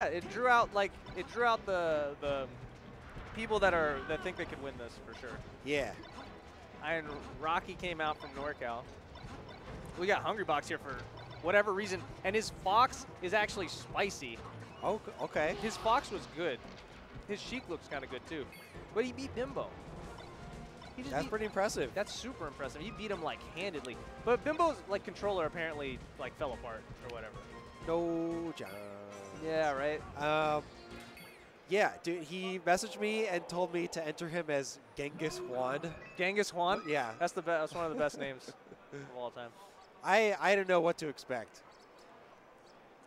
Yeah, it drew out like it drew out the the people that are that think they could win this for sure. Yeah. And Rocky came out from NorCal. We got Hungrybox here for whatever reason, and his Fox is actually spicy. Oh, okay. His Fox was good. His Sheik looks kind of good too, but he beat Bimbo. He just That's beat- pretty impressive. That's super impressive. He beat him like handedly, but Bimbo's like controller apparently like fell apart or whatever. No, John. Yeah, right. Um, yeah, dude, he messaged me and told me to enter him as Genghis Juan. Genghis Juan. Yeah, That's the best. That's one of the best names of all time. I I didn't know what to expect.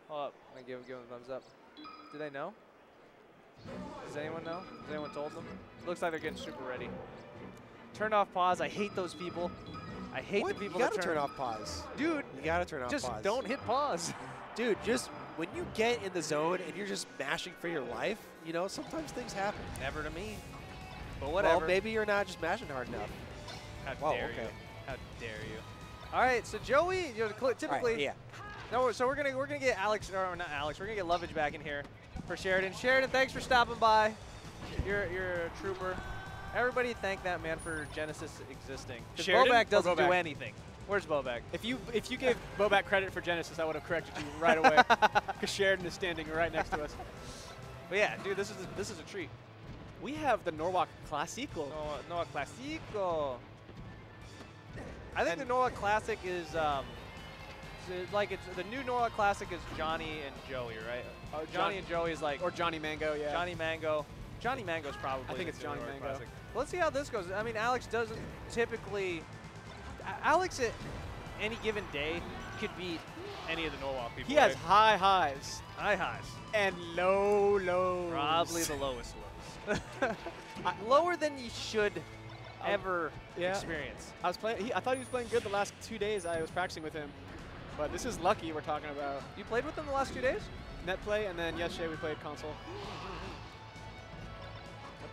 Hold up. I give give them a thumbs up. Do they know? Does anyone know? Has anyone told them? Looks like they're getting super ready. Turn off pause. I hate those people. I hate What? the people you gotta that turn off pause. Dude, You gotta turn off just pause. don't hit pause. Dude. Just when you get in the zone and you're just mashing for your life, you know, sometimes things happen. Never to me. But whatever. Well, maybe you're not just mashing hard enough. How Wow, dare okay. you? How dare you? All right, so Joey, you know, All right, typically, yeah. no. So we're gonna we're gonna get Alex or not Alex. We're gonna get Lovage back in here for Sheridan. Sheridan, thanks for stopping by. You're you're a trooper. Everybody thank that man for Genesis existing. 'Cause Sheridan Bobak doesn't do anything. Where's Bobak? If you if you gave Bobak credit for Genesis, I would have corrected you right away. Because Sheridan is standing right next to us. But yeah, dude, this is a, this is a treat. We have the Norwalk Classico. Noah Classico. I think And- the Norwalk Classic is um, like it's the new Noah Classic is Johnny and Joey, right? Oh, Johnny John- and Joey is like Or Johnny Mango, yeah. Johnny Mango. Johnny Mango's probably. I think it's Johnny Mango. Classic. Let's see how this goes. I mean, Alex doesn't typically. Alex at any given day could beat any of the Norwalk people. He has right? high highs high highs. and low lows. Probably the lowest lows. Lower than you should Um, ever yeah. experience. I was playing. He, I thought he was playing good the last two days I was practicing with him, but this is lucky we're talking about You played with him the last two days? net play, and then yesterday we played console.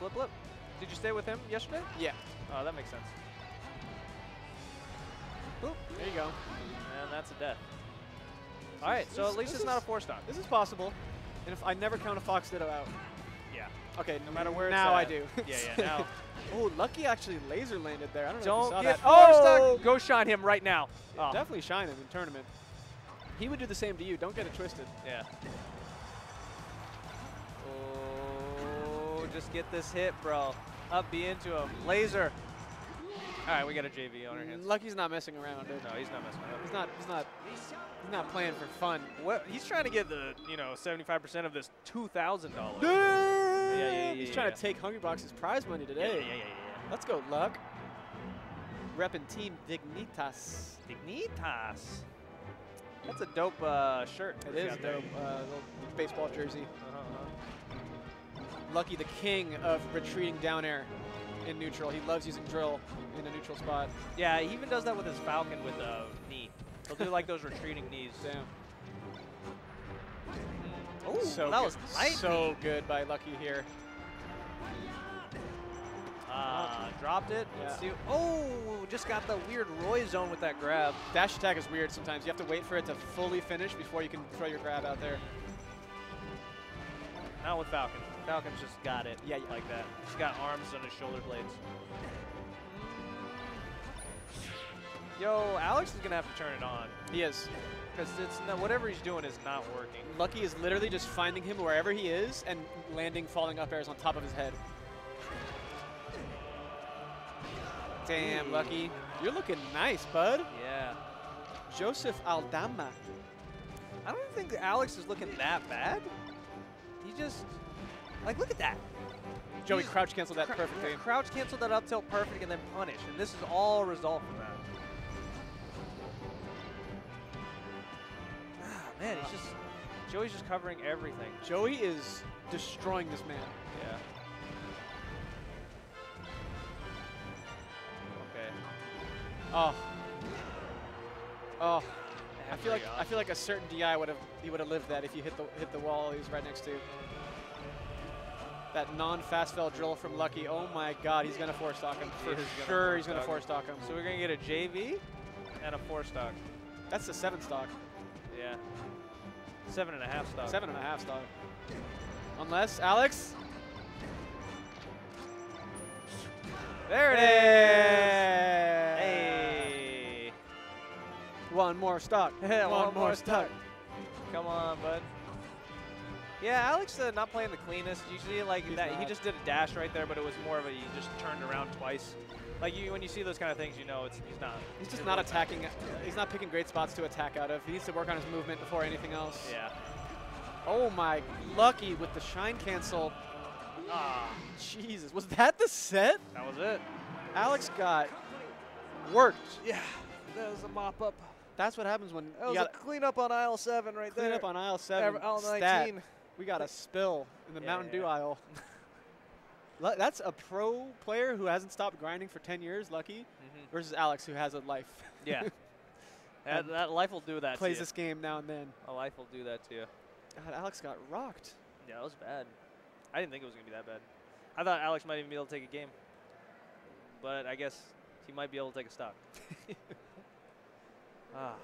Blip, blip. Did you stay with him yesterday? Yeah, Oh, that makes sense. there you go. And that's a death. All right, so at least this it's not a four stock. This is possible, and if I never count a Fox Ditto out. Yeah. Okay, No matter where it's now I do. Yeah, yeah, now. oh, Lucky actually laser landed there. I don't Don't if you saw get that. Oh. Go shine him right now. Oh, Definitely shine him in tournament. He would do the same to you. Don't get it twisted. Yeah. Oh, just get this hit, bro. Up B into him. Laser. All right, we got a JV on our hands. Lucky's not messing around, dude. No, he's not messing around. He's not. He's not. He's not playing for fun. What? He's trying to get the, you know, 75% of this $2,000. Yeah, yeah, yeah, He's yeah, trying yeah. to take Hungrybox's prize money today. yeah, yeah, yeah, yeah. Let's go, Luck. Reppin' Team Dignitas. Dignitas. That's a dope uh, shirt. It is he's is got there. dope. Uh, little baseball jersey. Uh-huh, uh-huh. Lucky, the king of retreating down air in neutral. He loves using drill in a neutral spot. Yeah, he even does that with his Falcon with a knee. He'll do like those retreating knees. Damn. Oh, so that good. was lightning. so good by Lucky here. Uh, dropped it. Let's Yeah. see. Oh, just got the weird Roy zone with that grab. Dash attack is weird sometimes. You have to wait for it to fully finish before you can throw your grab out there. Not with Falcon. Falcon's just got it. Yeah, like that. He's got arms on his shoulder blades. Yo, Alex is gonna have to turn it on He is. because it's not, whatever he's doing is not working. Lucky is literally just finding him wherever he is and landing falling up airs on top of his head. Damn, Lucky. You're looking nice, bud. Yeah. Joseph Aldama. I don't think Alex is looking that bad. He just, like, look at that. Joey He's crouch canceled that Cr- perfectly. Crouch canceled that up tilt perfect and then punish, and this is all a result from that. Ah, man, he's just Joey's just covering everything. Joey is destroying this man. Yeah. Okay. Oh. Oh. I feel like I feel like a certain DI would have he would have lived that if you hit the hit the wall he was right next to. That non-fast fell drill from Lucky. Oh my God, he's gonna four stock him for He is gonna sure. He's gonna four him. stock him. So we're gonna get a JV and a four stock. That's the seven stock, Yeah. Seven and a half stock. seven and a half stock. Unless, Alex? There it is. Hey. One more stock. One, one more more stock. stock. Come on, bud. Yeah, Alex uh, not playing the cleanest. Usually, like He's that, he just did a dash right there, but it was more of a he just turned around twice. Like you, when you see those kind of things, you know it's he's not. He's just not not- attacking. He's not picking great spots to attack out of. He needs to work on his movement before anything else. Yeah. Oh my, lucky with the shine cancel. Ah, Jesus, was that the set? that was it. Alex got worked. Yeah, that was a mop up. That's what happens when That you was got a clean up on aisle seven right clean there. up on aisle seven. Ev- aisle stat. 19. We got a spill in the Yeah, Mountain Dew yeah. aisle. That's a pro player who hasn't stopped grinding for 10 years, Lucky, Mhm. versus Alex who has a life. Yeah. that, that life will do that Plays to this game now and then. A life will do that to you. God, Alex got rocked. Yeah, that was bad. I didn't think it was gonna be that bad. I thought Alex might even be able to take a game, but I guess he might be able to take a stock. ah,